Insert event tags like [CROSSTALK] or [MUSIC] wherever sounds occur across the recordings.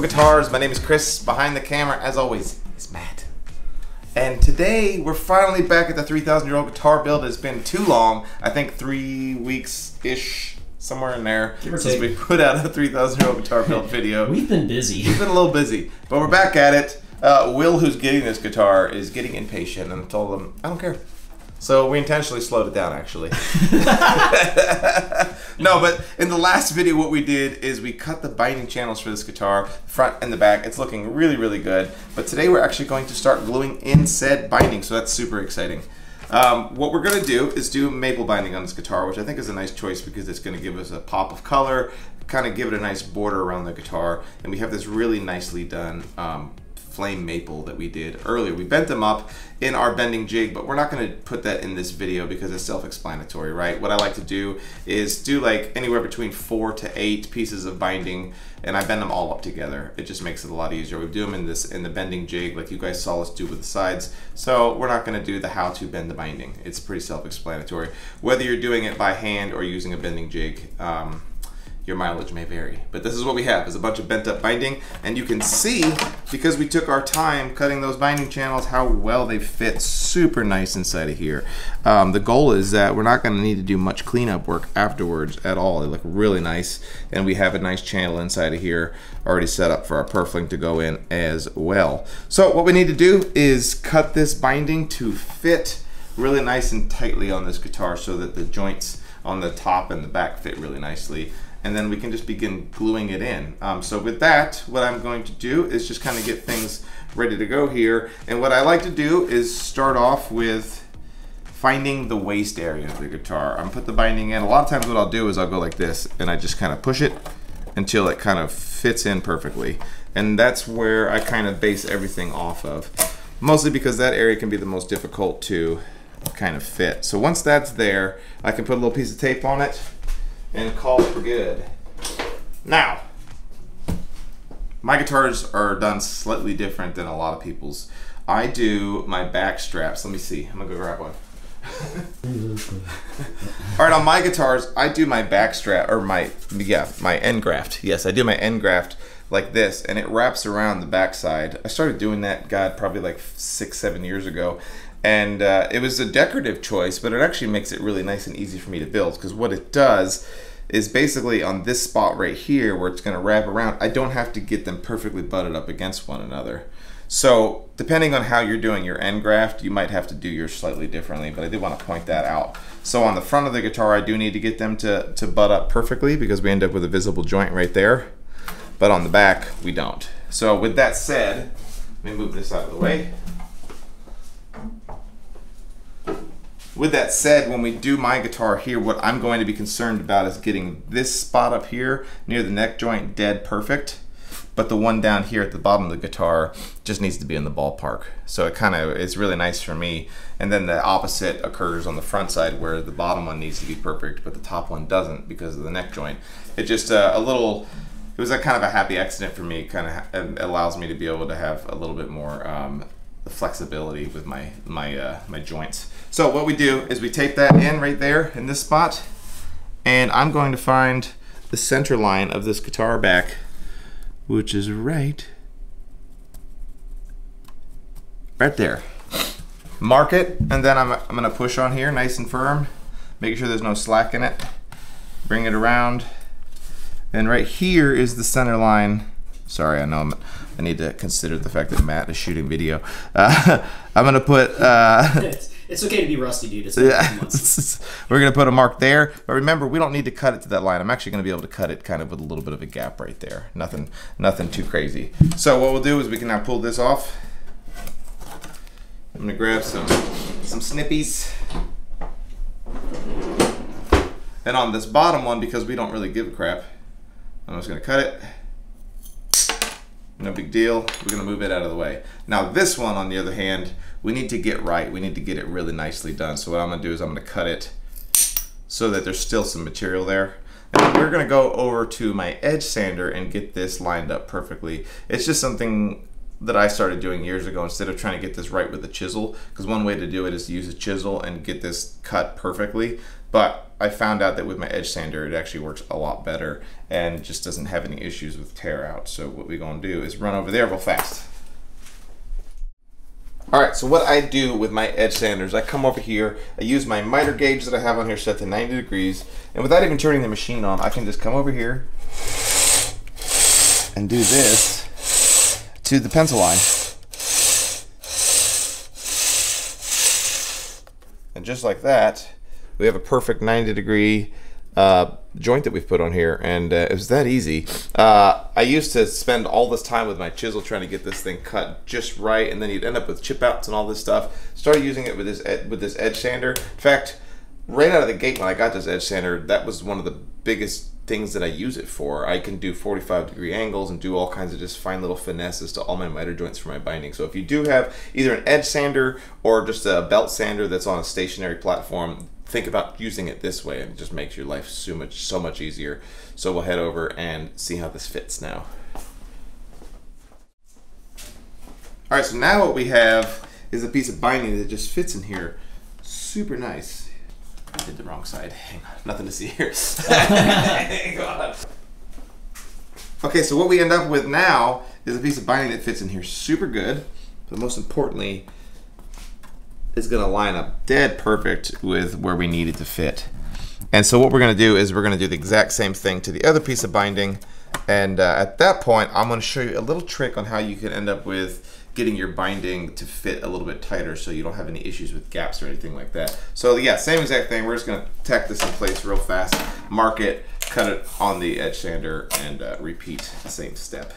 Guitars. My name is Chris. Behind the camera, as always, is Matt. And today, we're finally back at the 3,000 year old guitar build. It's been too long. I think three weeks-ish, somewhere in there, since take. we put out a 3,000 year old guitar build video. We've been busy. We've been a little busy, but we're back at it. Uh, Will, who's getting this guitar, is getting impatient, and I told him, I don't care. So we intentionally slowed it down, actually. [LAUGHS] [LAUGHS] no, but in the last video, what we did is we cut the binding channels for this guitar, front and the back. It's looking really, really good. But today we're actually going to start gluing in said binding, so that's super exciting. Um, what we're going to do is do maple binding on this guitar, which I think is a nice choice because it's going to give us a pop of color, kind of give it a nice border around the guitar, and we have this really nicely done um, flame maple that we did earlier. We bent them up in our bending jig, but we're not going to put that in this video because it's self-explanatory, right? What I like to do is do like anywhere between four to eight pieces of binding, and I bend them all up together. It just makes it a lot easier. We do them in this in the bending jig, like you guys saw us do with the sides. So we're not going to do the how to bend the binding. It's pretty self-explanatory. Whether you're doing it by hand or using a bending jig. Um, your mileage may vary. But this is what we have, is a bunch of bent up binding. And you can see, because we took our time cutting those binding channels, how well they fit super nice inside of here. Um, the goal is that we're not gonna need to do much cleanup work afterwards at all. They look really nice. And we have a nice channel inside of here already set up for our purfling to go in as well. So what we need to do is cut this binding to fit really nice and tightly on this guitar so that the joints on the top and the back fit really nicely and then we can just begin gluing it in. Um, so with that, what I'm going to do is just kind of get things ready to go here. And what I like to do is start off with finding the waist area of the guitar. I'm put the binding in. A lot of times what I'll do is I'll go like this and I just kind of push it until it kind of fits in perfectly. And that's where I kind of base everything off of. Mostly because that area can be the most difficult to kind of fit. So once that's there, I can put a little piece of tape on it and call it good. Now, my guitars are done slightly different than a lot of people's. I do my back straps. Let me see. I'm gonna go grab one. [LAUGHS] All right, on my guitars, I do my back strap or my yeah my end graft. Yes, I do my end graft like this, and it wraps around the backside. I started doing that, God, probably like six, seven years ago, and uh, it was a decorative choice, but it actually makes it really nice and easy for me to build because what it does is basically on this spot right here where it's going to wrap around, I don't have to get them perfectly butted up against one another. So depending on how you're doing your end graft, you might have to do yours slightly differently, but I did want to point that out. So on the front of the guitar, I do need to get them to, to butt up perfectly because we end up with a visible joint right there. But on the back, we don't. So with that said, let me move this out of the way. With that said, when we do my guitar here, what I'm going to be concerned about is getting this spot up here near the neck joint dead perfect. But the one down here at the bottom of the guitar just needs to be in the ballpark. So it kind of is really nice for me. And then the opposite occurs on the front side where the bottom one needs to be perfect, but the top one doesn't because of the neck joint. It just uh, a little, it was a kind of a happy accident for me. Kind of allows me to be able to have a little bit more um, flexibility with my my uh, my joints. So what we do is we tape that in right there in this spot, and I'm going to find the center line of this guitar back, which is right right there. Mark it, and then I'm, I'm gonna push on here nice and firm, making sure there's no slack in it. Bring it around, and right here is the center line. Sorry, I know I'm, I need to consider the fact that Matt is shooting video. Uh, [LAUGHS] I'm gonna put. Uh, [LAUGHS] it's, okay to be rusty, dude. It's been yeah, [LAUGHS] we're gonna put a mark there, but remember we don't need to cut it to that line. I'm actually gonna be able to cut it kind of with a little bit of a gap right there. Nothing, nothing too crazy. So what we'll do is we can now pull this off. I'm gonna grab some some snippies. And on this bottom one, because we don't really give a crap, I'm just gonna cut it. No big deal. We're gonna move it out of the way. Now this one, on the other hand, we need to get right. We need to get it really nicely done. So what I'm gonna do is I'm gonna cut it so that there's still some material there. And we're gonna go over to my edge sander and get this lined up perfectly. It's just something that I started doing years ago instead of trying to get this right with a chisel. Because one way to do it is to use a chisel and get this cut perfectly. But I found out that with my edge sander, it actually works a lot better and just doesn't have any issues with tear out. So what we're gonna do is run over there real fast. All right, so what I do with my edge sanders, I come over here, I use my miter gauge that I have on here set to 90 degrees, and without even turning the machine on, I can just come over here and do this to the pencil line. And just like that, we have a perfect 90 degree uh, joint that we've put on here, and uh, it was that easy. Uh, I used to spend all this time with my chisel trying to get this thing cut just right, and then you'd end up with chip outs and all this stuff. Started using it with this with this edge sander. In fact, right out of the gate when I got this edge sander, that was one of the biggest things that I use it for. I can do 45 degree angles and do all kinds of just fine little finesses to all my miter joints for my binding. So if you do have either an edge sander or just a belt sander that's on a stationary platform, think about using it this way and it just makes your life so much so much easier. So we'll head over and see how this fits now. All right, so now what we have is a piece of binding that just fits in here. Super nice. I did the wrong side. Hang on, nothing to see here. [LAUGHS] Okay, so what we end up with now is a piece of binding that fits in here super good, but most importantly, is going to line up dead perfect with where we need it to fit. And so what we're going to do is we're going to do the exact same thing to the other piece of binding. And uh, at that point, I'm going to show you a little trick on how you can end up with getting your binding to fit a little bit tighter so you don't have any issues with gaps or anything like that. So yeah, same exact thing. We're just gonna tack this in place real fast, mark it, cut it on the edge sander, and uh, repeat the same step.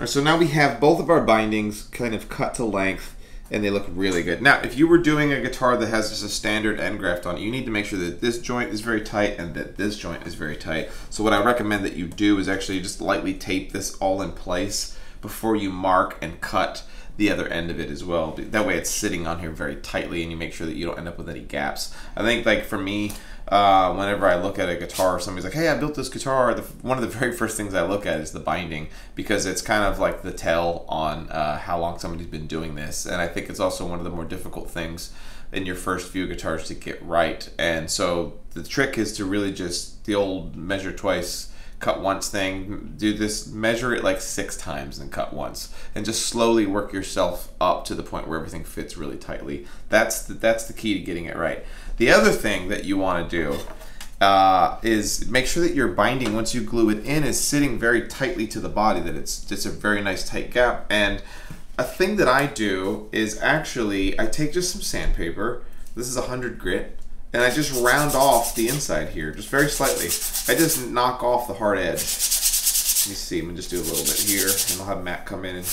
All right, so now we have both of our bindings kind of cut to length and they look really good. Now, if you were doing a guitar that has just a standard end graft on it, you need to make sure that this joint is very tight and that this joint is very tight. So what I recommend that you do is actually just lightly tape this all in place before you mark and cut the other end of it as well. That way it's sitting on here very tightly and you make sure that you don't end up with any gaps. I think like for me, uh, whenever I look at a guitar, somebody's like, "Hey, I built this guitar." The, one of the [LAUGHS] very first things I look at is the binding because it's kind of like the tell on uh, how long somebody's been doing this, and I think it's also one of the more difficult things in your first few guitars to get right. And so the trick is to really just the old measure twice cut once thing. Do this, measure it like six times and cut once, and just slowly work yourself up to the point where everything fits really tightly. That's the, that's the key to getting it right. The other thing that you want to do uh, is make sure that your binding, once you glue it in, is sitting very tightly to the body. That it's it's a very nice tight gap. And a thing that I do is actually I take just some sandpaper. This is a hundred grit and I just round off the inside here, just very slightly. I just knock off the hard edge. Let me see, I'm gonna just do a little bit here, and I'll have Matt come in and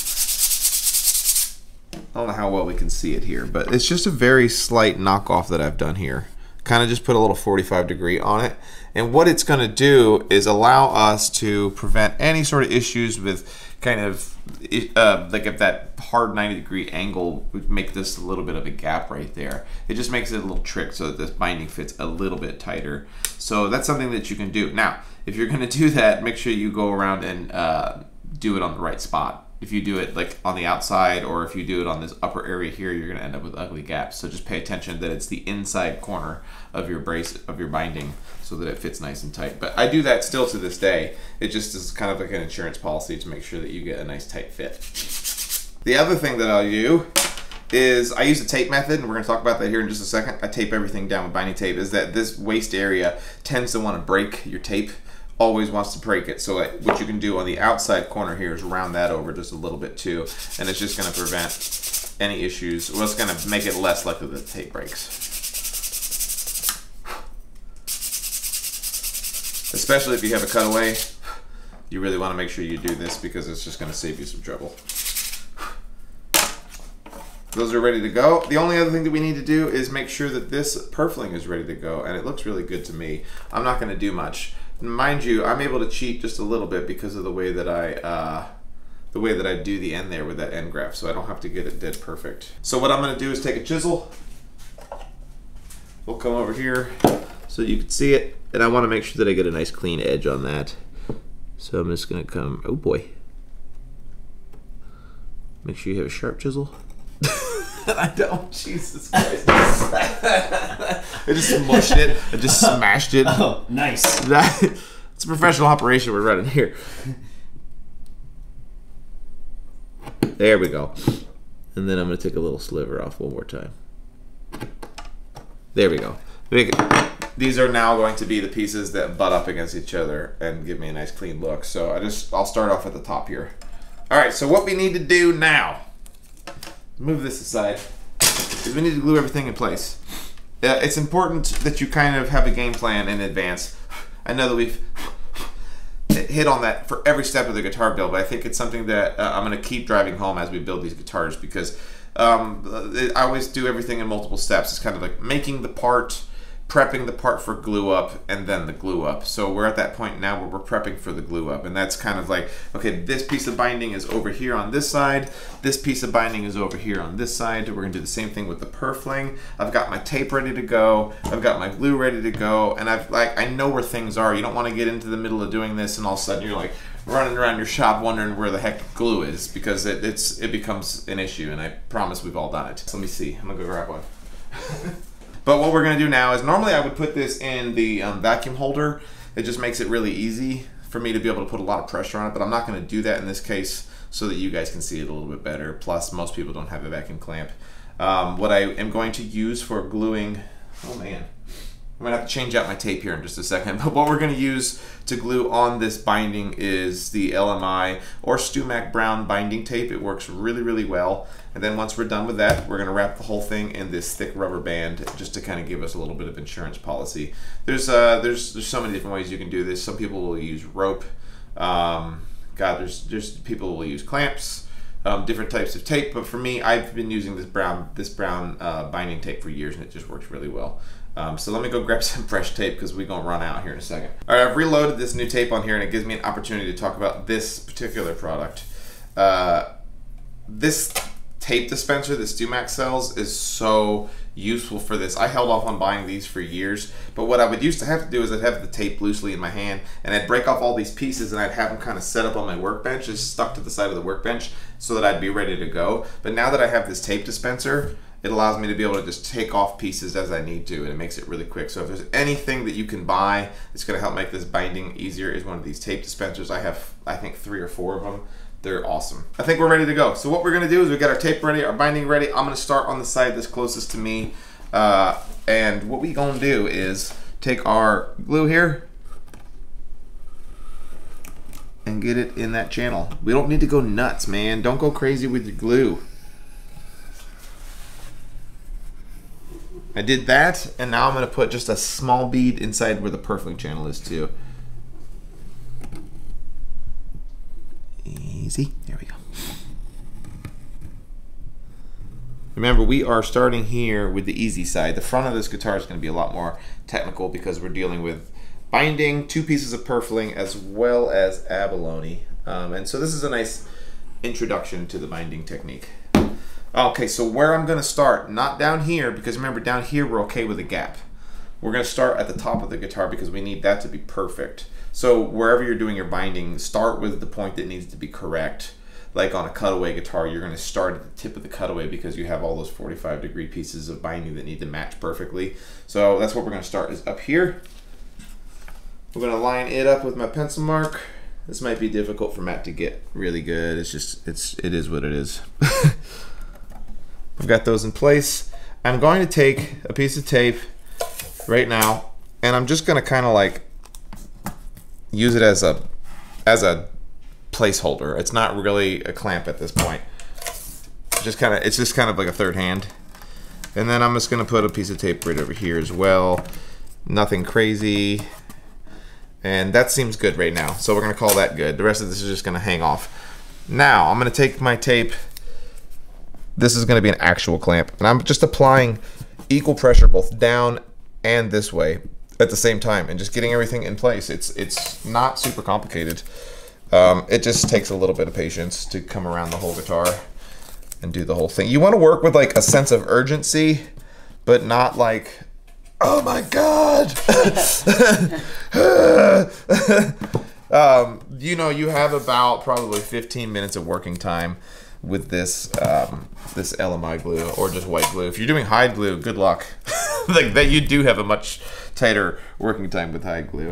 I don't know how well we can see it here, but it's just a very slight knockoff that I've done here. Kind of just put a little 45 degree on it. And what it's gonna do is allow us to prevent any sort of issues with kind of uh, like if that hard 90 degree angle would make this a little bit of a gap right there. It just makes it a little trick so that this binding fits a little bit tighter. So that's something that you can do. Now, if you're gonna do that, make sure you go around and uh, do it on the right spot if you do it like on the outside or if you do it on this upper area here, you're going to end up with ugly gaps. So just pay attention that it's the inside corner of your brace of your binding so that it fits nice and tight. But I do that still to this day. It just is kind of like an insurance policy to make sure that you get a nice tight fit. The other thing that I'll do is I use the tape method, and we're going to talk about that here in just a second. I tape everything down with binding tape. Is that this waist area tends to want to break your tape always wants to break it. So what you can do on the outside corner here is round that over just a little bit too, and it's just going to prevent any issues. Well, it's going to make it less likely that the tape breaks. Especially if you have a cutaway, you really want to make sure you do this because it's just going to save you some trouble. Those are ready to go. The only other thing that we need to do is make sure that this purfling is ready to go, and it looks really good to me. I'm not going to do much mind you, I'm able to cheat just a little bit because of the way that I uh, the way that I do the end there with that end graft, so I don't have to get it dead perfect. So what I'm going to do is take a chisel. We'll come over here so you can see it, and I want to make sure that I get a nice clean edge on that. So I'm just going to come. Oh boy. Make sure you have a sharp chisel. [LAUGHS] I don't. Jesus Christ. [LAUGHS] I just smushed it. I just [LAUGHS] oh, smashed it. Oh, nice. [LAUGHS] it's a professional operation we're running here. There we go. And then I'm going to take a little sliver off one more time. There we go. These are now going to be the pieces that butt up against each other and give me a nice clean look. So I just, I'll start off at the top here. All right, so what we need to do now, move this aside, is we need to glue everything in place. Uh, it's important that you kind of have a game plan in advance. I know that we've hit on that for every step of the guitar build, but I think it's something that uh, I'm going to keep driving home as we build these guitars because um, I always do everything in multiple steps. It's kind of like making the part, prepping the part for glue up and then the glue up. So we're at that point now where we're prepping for the glue up. And that's kind of like, okay, this piece of binding is over here on this side. This piece of binding is over here on this side. We're gonna do the same thing with the purfling. I've got my tape ready to go. I've got my glue ready to go. And I've like, I know where things are. You don't wanna get into the middle of doing this and all of a sudden you're like, running around your shop wondering where the heck glue is because it, it's it becomes an issue and I promise we've all done it. So let me see. I'm gonna go grab one. [LAUGHS] But what we're gonna do now is normally I would put this in the um, vacuum holder. It just makes it really easy for me to be able to put a lot of pressure on it, but I'm not gonna do that in this case so that you guys can see it a little bit better. Plus, most people don't have a vacuum clamp. Um, what I am going to use for gluing, oh man, I'm gonna have to change out my tape here in just a second, [LAUGHS] but what we're gonna use to glue on this binding is the LMI or StewMac Brown binding tape. It works really, really well. And then once we're done with that, we're gonna wrap the whole thing in this thick rubber band just to kind of give us a little bit of insurance policy. There's uh, there's there's so many different ways you can do this. Some people will use rope. Um, God, there's there's people will use clamps. Um, different types of tape, but for me, I've been using this brown this brown uh, binding tape for years, and it just works really well. Um, so let me go [LAUGHS] grab some fresh tape because we're going to run out here in a second. All right, I've reloaded this new tape on here and it gives me an opportunity to talk about this particular product. Uh, this tape dispenser that StewMac sells is so useful for this. I held off on buying these for years, but what I would used to have to do is I'd have the tape loosely in my hand and I'd break off all these pieces and I'd have them kind of set up on my workbench, just stuck to the side of the workbench so that I'd be ready to go. But now that I have this tape dispenser, it allows me to be able to just take off pieces as I need to and it makes it really quick. So if there's anything that you can buy that's going to help make this binding easier is one of these tape dispensers. I have I think three or four of them. They're awesome. I think we're ready to go. So what we're going to do is we got our tape ready, our binding ready. I'm going to start on the side that's closest to me. Uh, and what we to do is take our glue here and get it in that channel. We don't need to go nuts, man. Don't go crazy with your glue. I did that, and now I'm going to put just a small bead inside where the purfling channel is too. Easy. There we go. Remember, we are starting here with the easy side. The front of this guitar is going to be a lot more technical because we're dealing with binding, two pieces of purfling, as well as abalone. Um, and so this is a nice introduction to the binding technique. Okay, so where I'm going to start, not down here, because remember down here we're okay with a gap. We're going to start at the top of the guitar because we need that to be perfect. So wherever you're doing your binding, start with the point that needs to be correct. Like on a cutaway guitar, you're going to start at the tip of the cutaway because you have all those 45 degree pieces of binding that need to match perfectly. So that's what we're going to start is up here. We're going to line it up with my pencil mark. This might be difficult for Matt to get really good. It's just, it's, it is what it is. [LAUGHS] I've got those in place. I'm going to take a piece of tape right now, and I'm just going to kind of like use it as a as a placeholder. It's not really a clamp at this point. Just kind of, it's just kind of like a third hand. And then I'm just going to put a piece of tape right over here as well. Nothing crazy. And that seems good right now. So we're going to call that good. The rest of this is just going to hang off. Now I'm going to take my tape this is going to be an actual clamp. And I'm just applying equal pressure both down and this way at the same time and just getting everything in place. It's it's not super complicated. Um, it just takes a little bit of patience to come around the whole guitar and do the whole thing. You want to work with like a sense of urgency, but not like, oh my god. [LAUGHS] um, you know, you have about probably 15 minutes of working time with this um, this LMI glue or just white glue. If you're doing hide glue, good luck. [LAUGHS] like that, you do have a much tighter working time with hide glue.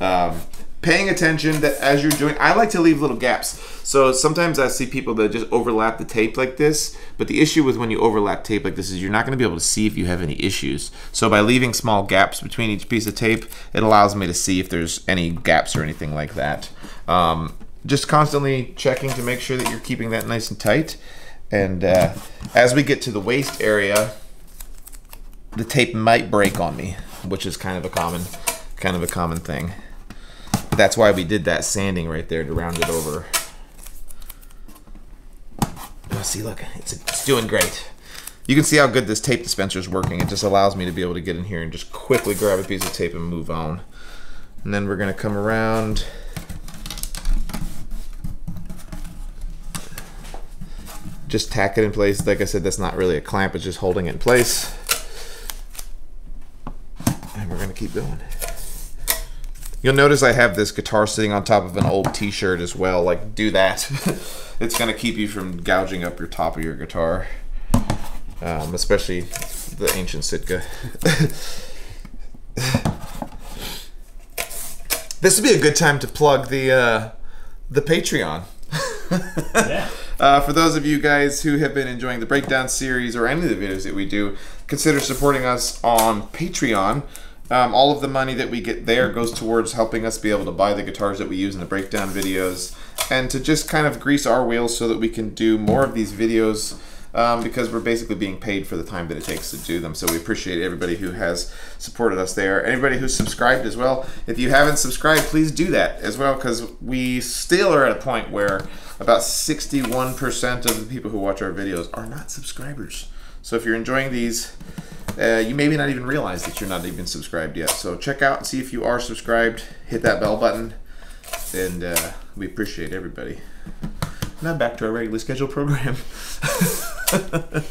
Um, paying attention that as you're doing, I like to leave little gaps. So sometimes I see people that just overlap the tape like this, but the issue with when you overlap tape like this is you're not going to be able to see if you have any issues. So by leaving small gaps between each piece of tape, it allows me to see if there's any gaps or anything like that. Um, just constantly checking to make sure that you're keeping that nice and tight. And uh, as we get to the waist area, the tape might break on me, which is kind of a common, kind of a common thing. That's why we did that sanding right there to round it over. Oh, see, look, it's, it's doing great. You can see how good this tape dispenser is working. It just allows me to be able to get in here and just quickly grab a piece of tape and move on. And then we're gonna come around. Just tack it in place. Like I said, that's not really a clamp, it's just holding it in place. And we're gonna keep going. You'll notice I have this guitar sitting on top of an old t-shirt as well. Like, do that. [LAUGHS] it's going to keep you from gouging up your top of your guitar. Um, especially the ancient Sitka. [LAUGHS] this would be a good time to plug the uh, the Patreon. [LAUGHS] Yeah. Uh, for those of you guys who have been enjoying the breakdown series or any of the videos that we do, consider supporting us on Patreon. Um, all of the money that we get there goes towards helping us be able to buy the guitars that we use in the breakdown videos and to just kind of grease our wheels so that we can do more of these videos um, because we're basically being paid for the time that it takes to do them. So we appreciate everybody who has supported us there. Anybody who's subscribed as well. If you haven't subscribed, please do that as well because we still are at a point where about 61% of the people who watch our videos are not subscribers. So if you're enjoying these, uh, you maybe not even realize that you're not even subscribed yet. So check out and see if you are subscribed. Hit that bell button, and uh, we appreciate everybody. Now back to our regularly scheduled program. [LAUGHS]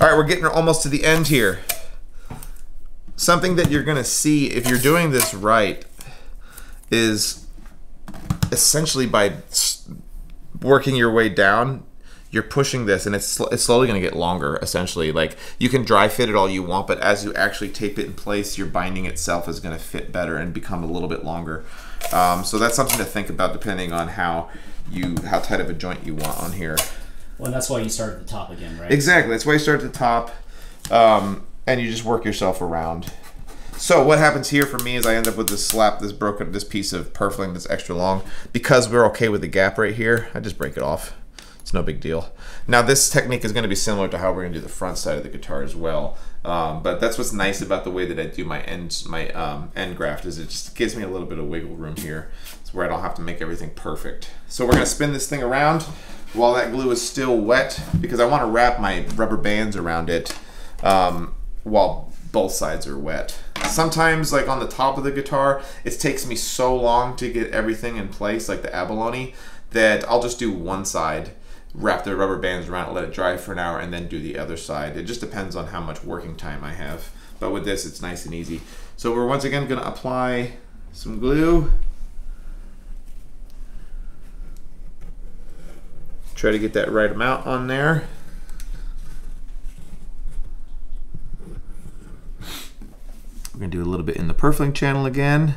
All right, we're getting almost to the end here. Something that you're going to see if you're doing this right is essentially by working your way down, you're pushing this and it's, it's slowly going to get longer essentially like you can dry fit it all you want but as you actually tape it in place your binding itself is going to fit better and become a little bit longer um, so that's something to think about depending on how you how tight of a joint you want on here Well, and that's why you start at the top again, right? Exactly. That's why you start at the top, um, and you just work yourself around. So what happens here for me is I end up with this slap, this broken, this piece of purfling that's extra long. Because we're okay with the gap right here, I just break it off. It's no big deal. Now this technique is going to be similar to how we're going to do the front side of the guitar as well. Um, but that's what's nice about the way that I do my end my um, end graft is it just gives me a little bit of wiggle room here. It's where I don't have to make everything perfect. So we're going to spin this thing around while that glue is still wet because I want to wrap my rubber bands around it um, while both sides are wet. Sometimes, like on the top of the guitar, it takes me so long to get everything in place, like the abalone, that I'll just do one side, wrap the rubber bands around it, let it dry for an hour, and then do the other side. It just depends on how much working time I have. But with this, it's nice and easy. So we're once again going to apply some glue. Try to get that right amount on there. We're to do a little bit in the purfling channel again.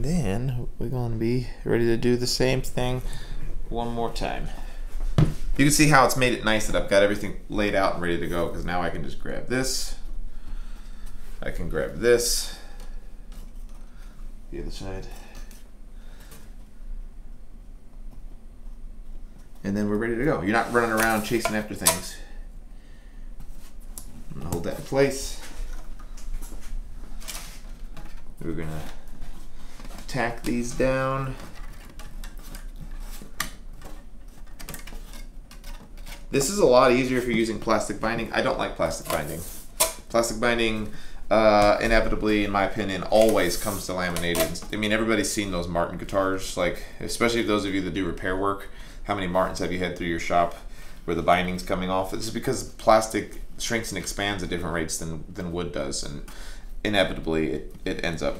And then we're going to be ready to do the same thing one more time. You can see how it's made it nice that I've got everything laid out and ready to go because now I can just grab this. I can grab this. The other side. And then we're ready to go. You're not running around chasing after things. I'm gonna hold that in place. We're gonna tack these down. This is a lot easier if you're using plastic binding. I don't like plastic binding. Plastic binding uh, inevitably, in my opinion, always comes to laminated. I mean, everybody's seen those Martin guitars, like especially those of you that do repair work. How many Martins have you had through your shop where the binding's coming off? This is because plastic shrinks and expands at different rates than than wood does, and inevitably it, it ends up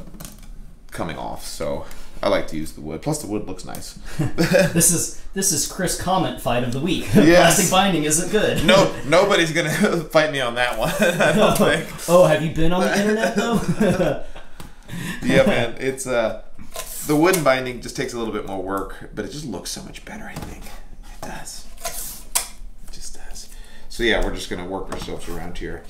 coming off. So I like to use the wood. Plus, the wood looks nice. [LAUGHS] this is this is Chris comment fight of the week. [LAUGHS] Yes. Plastic binding isn't good. no, [LAUGHS] nobody's gonna fight me on that one. I don't think. oh, have you been on the internet though? Yeah, man. It's uh, the wooden binding just takes a little bit more work, but it just looks so much better. I think it does. It just does. So yeah, we're just gonna work ourselves around here.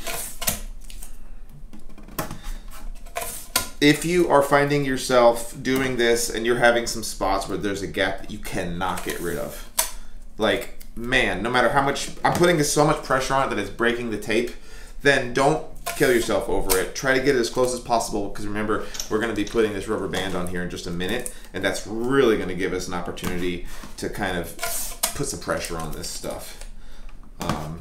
If you are finding yourself doing this and you're having some spots where there's a gap that you cannot get rid of, like man, no matter how much I'm putting so much pressure on it that it's breaking the tape, then don't kill yourself over it. Try to get it as close as possible because remember, we're going to be putting this rubber band on here in just a minute, and that's really going to give us an opportunity to kind of put some pressure on this stuff. Um,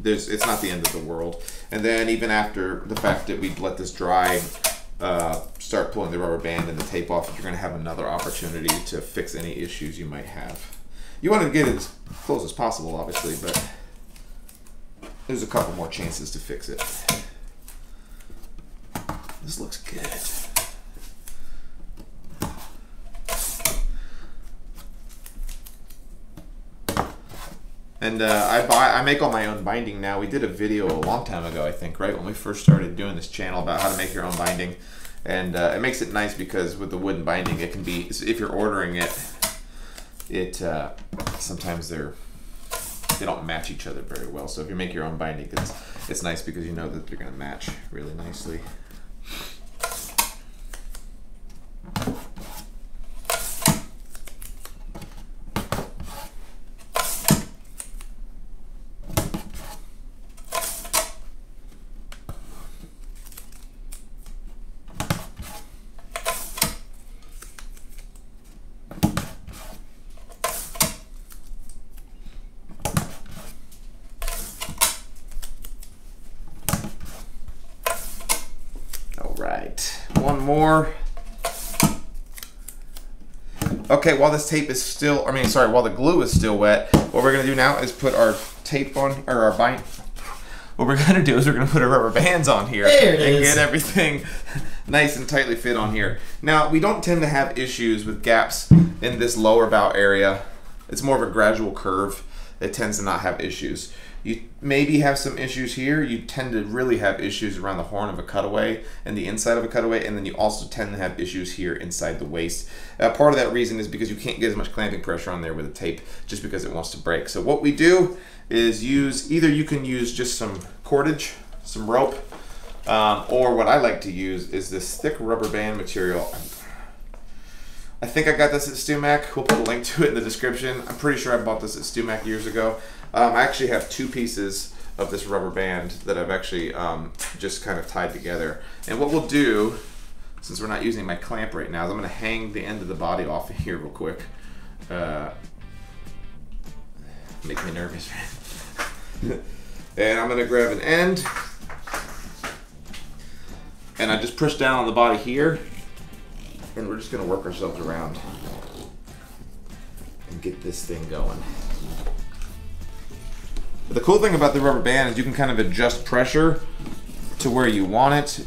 there's, it's not the end of the world. And then even after the fact that we let this dry, uh, start pulling the rubber band and the tape off, you're going to have another opportunity to fix any issues you might have. You want to get as close as possible, obviously, but there's a couple more chances to fix it. This looks good. And uh, I buy, I make all my own binding now. We did a video a long time ago, I think, right when we first started doing this channel about how to make your own binding, and uh, it makes it nice because with the wooden binding, it can be if you're ordering it, it uh, sometimes they're they don't match each other very well. So if you make your own binding, it's it's nice because you know that they're going to match really nicely. All right, one more. Okay, while this tape is still, I mean, sorry, while the glue is still wet, what we're gonna do now is put our tape on, or our bind. [LAUGHS] What we're gonna do is we're gonna put our rubber bands on here and is. get everything [LAUGHS] nice and tightly fit on here. Now, we don't tend to have issues with gaps in this lower bow area. It's more of a gradual curve. It tends to not have issues. You maybe have some issues here. You tend to really have issues around the horn of a cutaway and the inside of a cutaway, and then you also tend to have issues here inside the waist. Uh, part of that reason is because you can't get as much clamping pressure on there with the tape just because it wants to break. So what we do is use either you can use just some cordage, some rope, um, or what I like to use is this thick rubber band material. I think I got this at StewMac. We'll put a link to it in the description. I'm pretty sure I bought this at StewMac years ago. Um, I actually have two pieces of this rubber band that I've actually um, just kind of tied together. And what we'll do, since we're not using my clamp right now, is I'm going to hang the end of the body off of here real quick. Uh, make me nervous. [LAUGHS] and I'm going to grab an end. And I just push down on the body here and we're just gonna work ourselves around and get this thing going. The cool thing about the rubber band is you can kind of adjust pressure to where you want it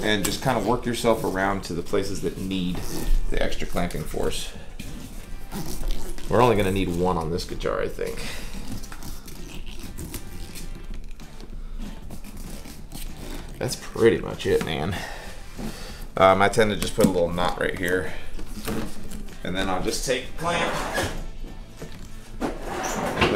and just kind of work yourself around to the places that need the extra clamping force. We're only gonna need one on this guitar, I think. That's pretty much it, man. Um, I tend to just put a little knot right here. And then I'll just take clamp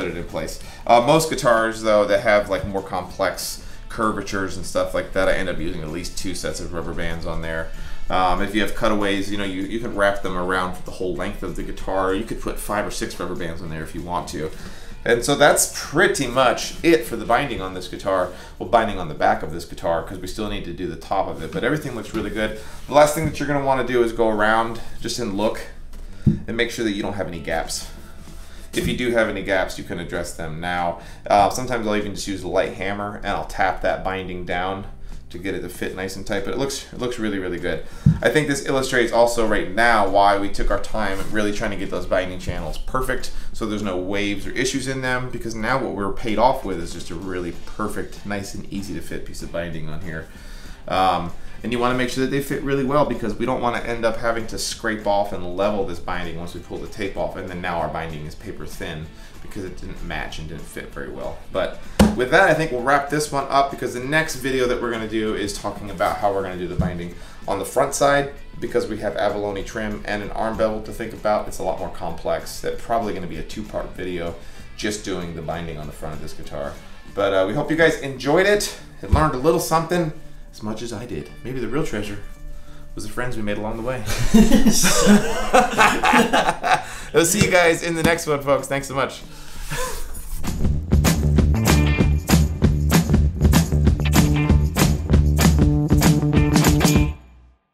put it in place. Uh, most guitars, though, that have like more complex curvatures and stuff like that, I end up using at least two sets of rubber bands on there. Um, if you have cutaways, you know, you, you can wrap them around the whole length of the guitar. You could put five or six rubber bands on there if you want to. And so that's pretty much it for the binding on this guitar. Well, binding on the back of this guitar because we still need to do the top of it. But everything looks really good. The last thing that you're going to want to do is go around just and look and make sure that you don't have any gaps. If you do have any gaps, you can address them now. Uh, sometimes I'll even just use a light hammer and I'll tap that binding down to get it to fit nice and tight. But it looks it looks really really good. I think this illustrates also right now why we took our time really trying to get those binding channels perfect, so there's no waves or issues in them. Because now what we're paid off with is just a really perfect, nice and easy to fit piece of binding on here. Um, and you want to make sure that they fit really well because we don't want to end up having to scrape off and level this binding once we pull the tape off and then now our binding is paper thin because it didn't match and didn't fit very well. But with that, I think we'll wrap this one up because the next video that we're going to do is talking about how we're going to do the binding on the front side because we have abalone trim and an arm bevel to think about. It's a lot more complex. That's probably going to be a two-part video just doing the binding on the front of this guitar. But uh, we hope you guys enjoyed it and learned a little something as much as I did. Maybe the real treasure was the friends we made along the way. [LAUGHS] [LAUGHS] we'll see you guys in the next one, folks. Thanks so much.